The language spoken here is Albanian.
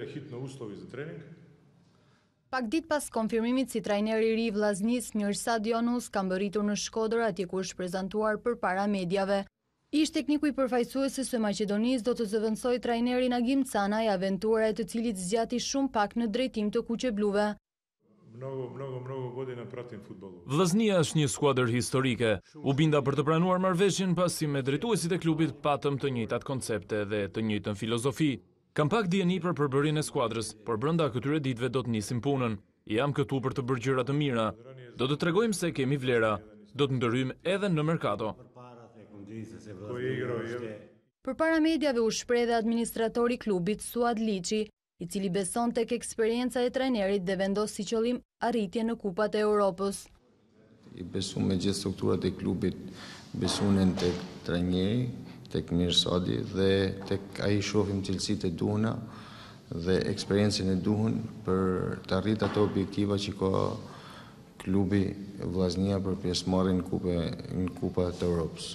Edhe hit në Uslovë is the training. Pak ditë pas konfirmimit si trajner i ri i Vllaznisë, Mirsad Jonuz ka mbërritur në Shkodër atje ku është prezantuar përpara mediave. Ish-tekniku i përfaqësueses së Maqedonisë do të zëvendësojë trajnerin Agim Canaj, aventura e të cilit zgjati shumë pak në drejtim të kuqebluve. Vllaznia është një skuadër historike. U binda për të pranuar marrëveshjen pasi me drejtuesit e klubit patëm të njëjtat koncepte dhe të njëjtën filozofi. Kam pak dijeni për përbërjen e skuadrës, por brenda këtyre ditëve do të nisim punën. Jam këtu për të bërë gjëra të mira. Do të tregojmë se kemi vlera. Do të ndërhyjmë edhe në merkato. Përpara mediave u shpreh dhe administratori i klubit, Suad Liçi, i cili beson tek eksperienca e trajnerit dhe vendos si qëllim arritjen në Kupat e Europës. I besu me gjithë strukturat e klubit, besunin tek trajneri, tek Mirsadi dhe tek ai shofim cilësitë e duhuna dhe eksperiencën e duhun për t'arritë ato objektiva që ka klubi Vllaznia për pjesëmarrjen në Kupa të Europës.